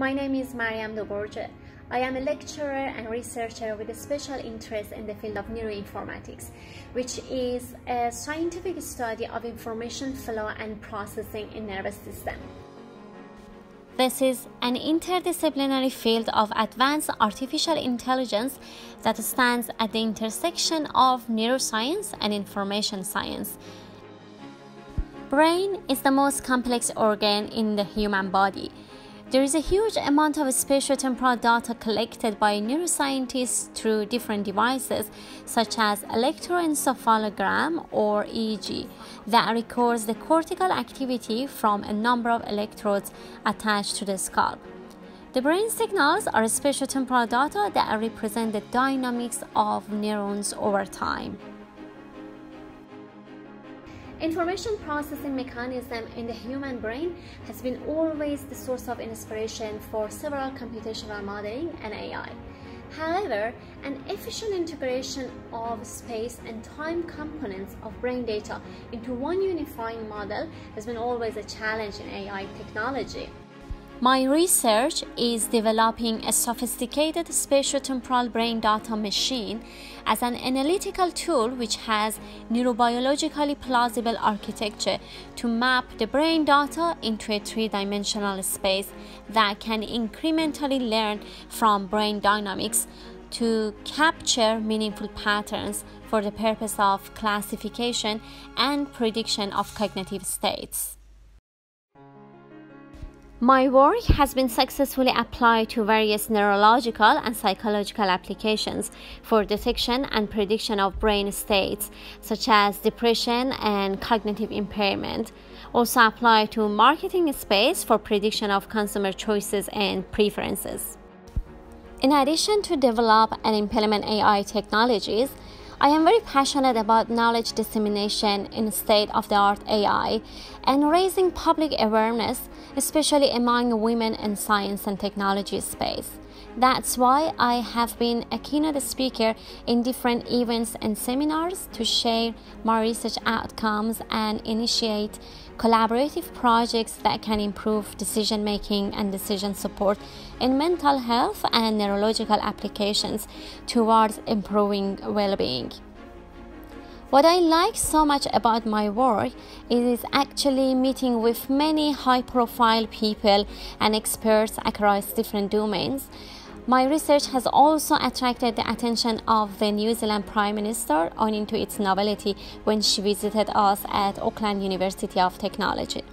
My name is Maryam Doborjeh. I am a lecturer and researcher with a special interest in the field of neuroinformatics, which is a scientific study of information flow and processing in nervous system. This is an interdisciplinary field of advanced artificial intelligence that stands at the intersection of neuroscience and information science. Brain is the most complex organ in the human body. There is a huge amount of spatial temporal data collected by neuroscientists through different devices, such as electroencephalogram or EEG, that records the cortical activity from a number of electrodes attached to the scalp. The brain signals are spatial temporal data that represent the dynamics of neurons over time. Information processing mechanism in the human brain has been always the source of inspiration for several computational modeling and AI. However, an efficient integration of space and time components of brain data into one unifying model has been always a challenge in AI technology. My research is developing a sophisticated spatiotemporal brain data machine as an analytical tool which has neurobiologically plausible architecture to map the brain data into a three-dimensional space that can incrementally learn from brain dynamics to capture meaningful patterns for the purpose of classification and prediction of cognitive states. My work has been successfully applied to various neurological and psychological applications for detection and prediction of brain states such as depression and cognitive impairment. Also applied to marketing space for prediction of consumer choices and preferences. In addition to develop and implement AI technologies, I am very passionate about knowledge dissemination in state of the art AI and raising public awareness, especially among women in science and technology space. That's why I have been a keynote speaker in different events and seminars to share my research outcomes and initiate collaborative projects that can improve decision making and decision support in mental health and neurological applications towards improving well being. What I like so much about my work is actually meeting with many high profile people and experts across different domains my research has also attracted the attention of the New Zealand Prime Minister owing to its novelty when she visited us at Auckland University of Technology.